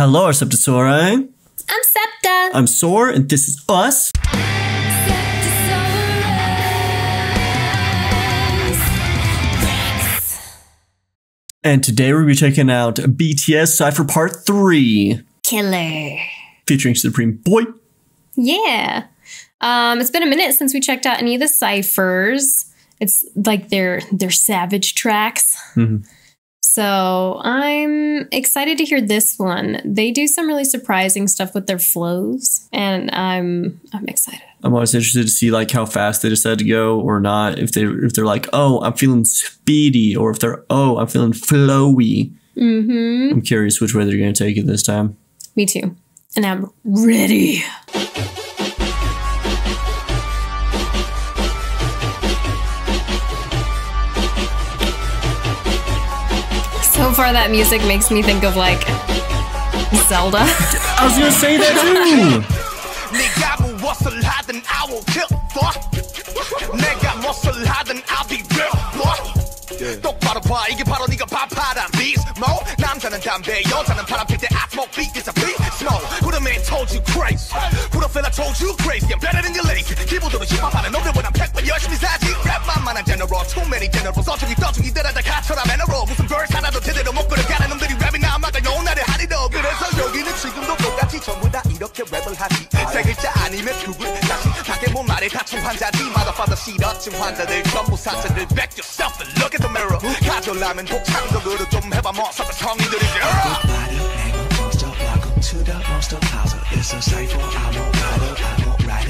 Hello, Receptasauri. I'm Septa. I'm Soar, and this is us. And today we'll be checking out BTS Cypher Part 3, Killer. featuring Supreme Boi. Yeah. Um, it's been a minute since we checked out any of the ciphers. It's like their their savage tracks. Mhm. So I'm excited to hear this one. They do some really surprising stuff with their flows, and I'm I'm excited. I'm always interested to see like how fast they decide to go or not. If they if they're like, oh, I'm feeling speedy, or if they're oh, I'm feeling flowy. Mm-hmm. I'm curious which way they're going to take it this time. Me too. And I'm ready. So far, that music makes me think of like Zelda. I was going to say that too. 네가 무엇을 하든 I will kill for 내가 무엇을 하든 I'll be real for 똑바로 봐 이게 바로 네가 밥하란 beast mode 남자는 담배 여자는 바람 필때 I smoke beat this a 밖에 못 말해 다친 환자지 Motherfather 시러친 환자들 전부 사자들 Back yourself and look at the mirror 가져라면 독창적으로 좀 해봐 뭐 서서 성인들이지 Monster, welcome to the monster house. It's a cipher. I won't ride it. I won't ride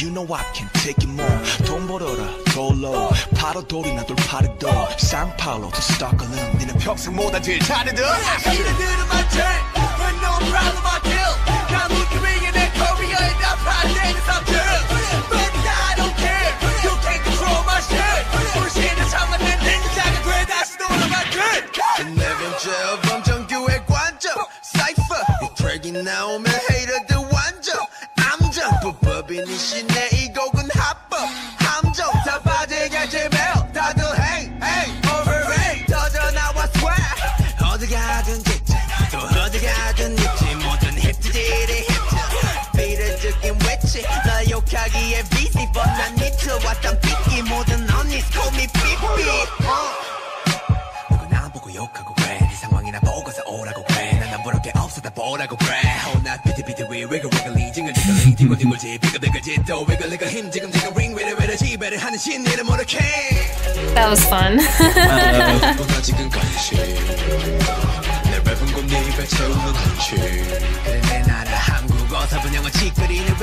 you know I can take it more. 돈 벌어라 돌로. 바로 돌이나 돌파리도. 쌍파울로 to 스톡홀름. 니는 평생 못한 제일 잘해도 I see the dude in my turn But no problem I kill 난 무기ring에 내 커리어에 다 반대는 삼들 난 미쳐왔던 삐끼 모든 언니 call me 삐삐 누구 나 보고 욕하고 그래 네 상황이나 보고서 오라고 그래 난안 부를 게 없어 다 보라고 그래 혼나 비트비트 위 위글 위글리 징글징글리 뒹굴뒹굴지 비글비글지 또 위글리글 힘 지금지금 링 위를 위를 지배를 하는 신이를 모르게 That was fun. 누나 지금 간식 내 랩은 곧네 입에 채우는 한식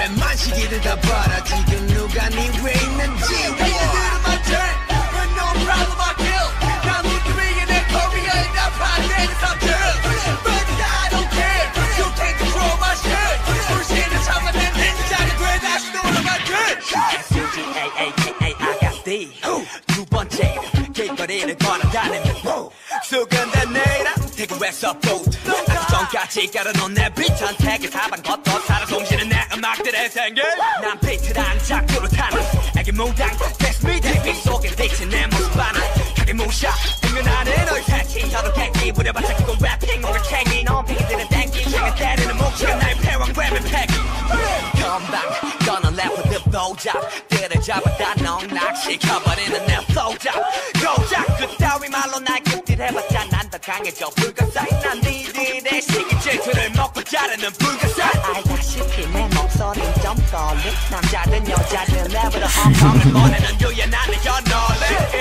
랩만 시기를 다 봐라 지금 누가 네 왜 있는지 Hey, you do it my turn But no problem I kill 난 무기ring에 내 커리어에 다 반대는 삼들 But I don't care You can't control my shit 불신을 참아 내 ninja가 돼 다시 돌아가 good S-U-G-A-A-K-A-I-S-D 두 번째 길거리를 걸어다니는 수근된 내일은 대구에서 보드 아주 전까지 깔아놓은 내 비찬 택의 사방 걷어 살아 숨쉬는 내 음악들의 생길 난 비트란 작두로 타는 애기 무당 That's me 대빛 속에 비친 내 모습 하나 가게 무샤 은근하는 너의 새치 혀로 객기 부려봤자 그건 래핑으로 챙기 넌 피기들은 땡기 생각 때리는 목소리가 나의 패왕 랩의 패기 금방 떠난 래퍼들 보잡들을 잡아다 넉락시켜버리는 내 소작 고작 그따위 말로 날 끝딜해봤자 난 더 강해져. 불가사의 난 니들의 시기 질투를 먹고 자르는 불가사의 알다시피 내 목소린 좀 떨리 남자든 여자든 랩으로 엉엉을 보내는 유연한 내 연노래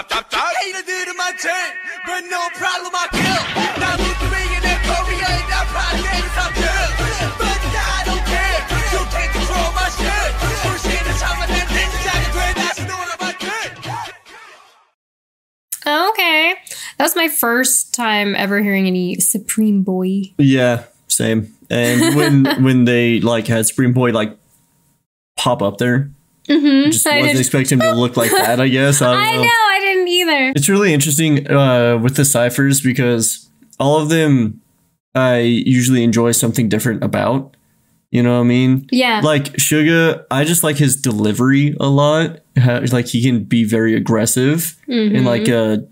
chop, chop, chop. Hate to do to my but no problem, I kill. Now me and that Korea and that is Okay. That was my first time ever hearing any Supreme Boi. Yeah, same. And when when they like had Supreme Boi like pop up there, mm-hmm. just I wasn't expecting him to look like that. I guess I, I know. know. I either. It's really interesting uh, with the ciphers because all of them I usually enjoy something different about. You know what I mean? Yeah. Like Suga, I just like his delivery a lot. How- Like he can be very aggressive in like Mm-hmm. a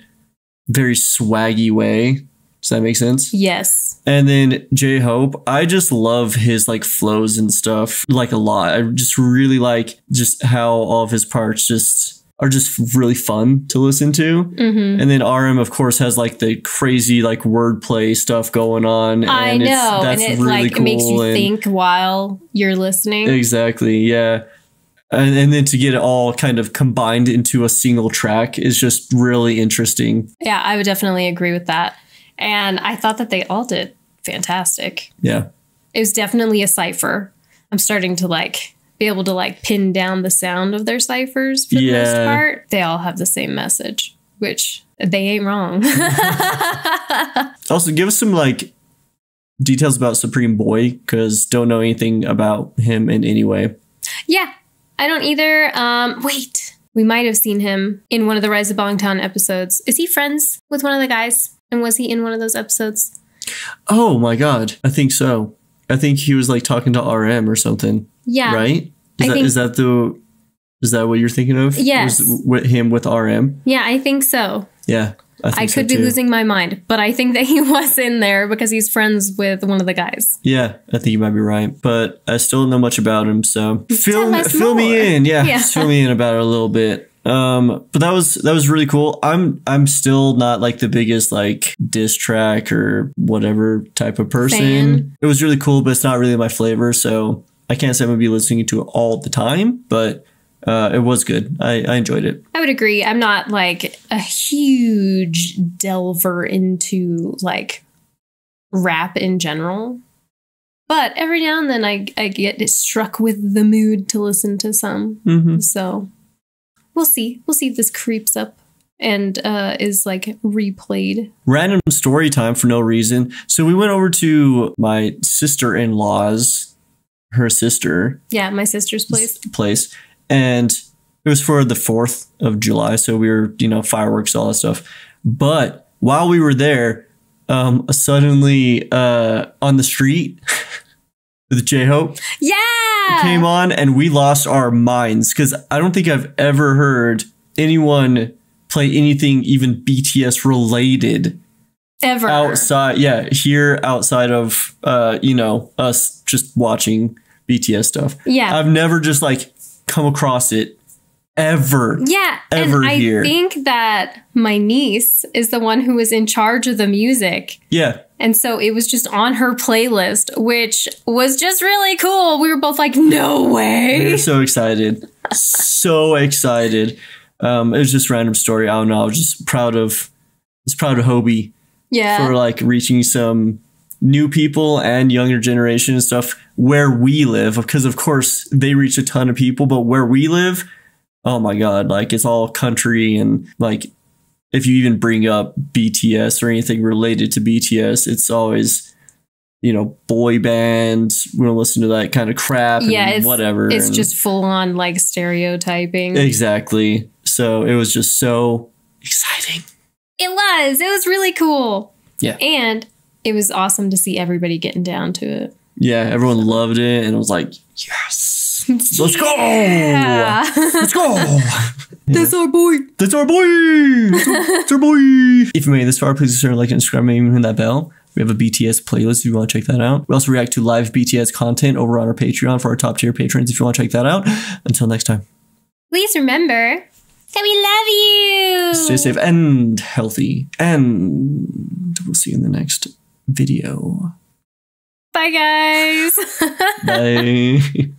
very swaggy way. Does that make sense? yes. And then J Hope, I just love his like flows and stuff like a lot. I just really like just how all of his parts just are just really fun to listen to. Mm-hmm. And then RM, of course, has like the crazy like wordplay stuff going on. I and it's- know. And that's it really like it makes you and- think while you're listening. Exactly. Yeah. And, and then to get it all kind of combined into a single track is just really interesting. Yeah, I would definitely agree with that. And I thought that they all did fantastic. Yeah. It was definitely a cipher. I'm starting to like be able to like pin down the sound of their ciphers for the most Yeah. part. They all have the same message, which they ain't wrong. Also, give us some like details about Supreme Boi because don't know anything about him in any way. yeah, I don't either. Um, wait, we might have seen him in one of the Rise of Bangtan episodes. Is he friends with one of the guys? And was he in one of those episodes? Oh my god, I think so. I think he was like talking to RM or something, Yeah. right? I Is that think- is that the is that what you're thinking of? Yes. Was with him with RM. Yeah, I think so. Yeah, I, think I so could be too. losing my mind, but I think that he was in there because he's friends with one of the guys. Yeah, I think you might be right, but I still don't know much about him. So fill fill me in, yeah, Yeah. fill me in about it a little bit. Um, but that was that was really cool. I'm I'm still not like the biggest like diss track or whatever type of person. Fan. It was really cool, but it's not really my flavor. So I can't say I'm gonna be listening to it all the time, but uh, it was good. I, I enjoyed it. I would agree. I'm not like a huge delver into like rap in general. But every now and then I, I get struck with the mood to listen to some. Mm-hmm. So we'll see. We'll see if this creeps up and uh, is like replayed. random story time for no reason. So we went over to my sister in law's, her sister Yeah, my sister's place. place, and it was for the 4th of July. So we were, you know, fireworks, all that stuff. But while we were there, um, suddenly uh, on the street, with J Hope Yeah! came on, and we lost our minds because I don't think I've ever heard anyone play anything even BTS related Ever. outside yeah here outside of uh you know us just watching bts stuff Yeah. i've never just like come across it ever Yeah, ever and I think that my niece is the one who was in charge of the music. yeah And so it was just on her playlist, which was just really cool. We were both like, no we way. were so excited so excited um it was just a random story i don't know i was just proud of I was proud of Hobi Yeah. for like reaching some new people and younger generation and stuff where we live because of course they reach a ton of people but where we live oh my god like it's all country and like if you even bring up bts or anything related to bts it's always you know boy band we don't listen to that kind of crap and yeah, it's, whatever It's and- just full on like stereotyping. exactly so it was just so exciting it was. It was really cool. Yeah. And it was awesome to see everybody getting down to it. yeah everyone loved it and it was like yes let's go Yeah. Let's go. That's our boy. That's our boy. That's our, that's our boy. If you made it this far, please consider liking and subscribing and hit that bell. We have a BTS playlist if you want to check that out. We also react to live BTS content over on our Patreon for our top tier patrons if you want to check that out. Until next time, Please remember that we love you. stay safe and healthy. And we'll see you in the next video. Bye, guys. Bye.